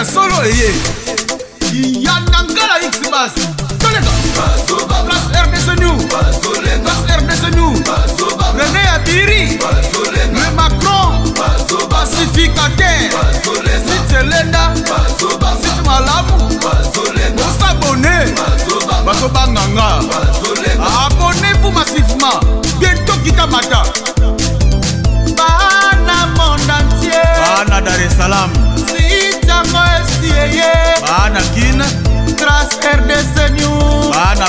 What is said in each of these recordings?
ya solo eye yanda ngala xbas rené abiri le macron pacificateur sitelenda site malamu osabone bazobanganga abone vous massivement bientôt kita mata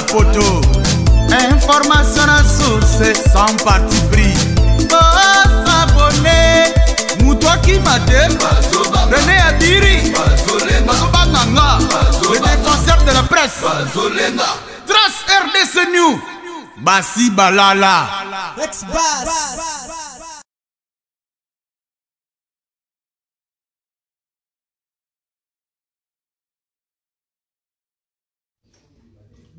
poto information na source sans parti pris osabone moto akima te rene ya biri bazobanganga le défenseur de la presse tras rdc new basi balala Ex -bass. Ex -bass.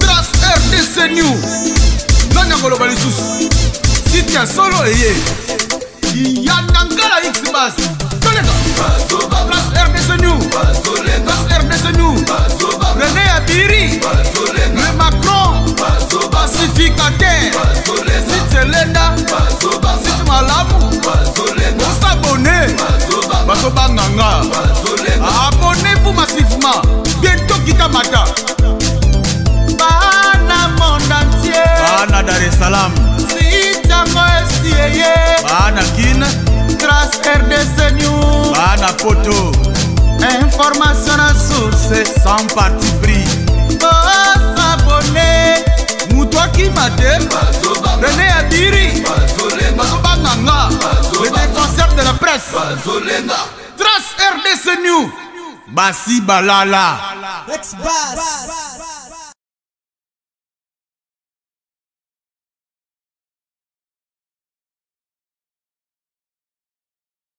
tras rdc new nani akoloba lisusu sitia solo eye yanda ngala x bas toleka tras rdc new tras rdc salaam sitango esieye bana guine trace rdc new bana poto information na source sans parti pris bosabone moto akima te rene ya biri bazobanganga le défenseur de la presse trace rdc new basi balala Ex-Bass.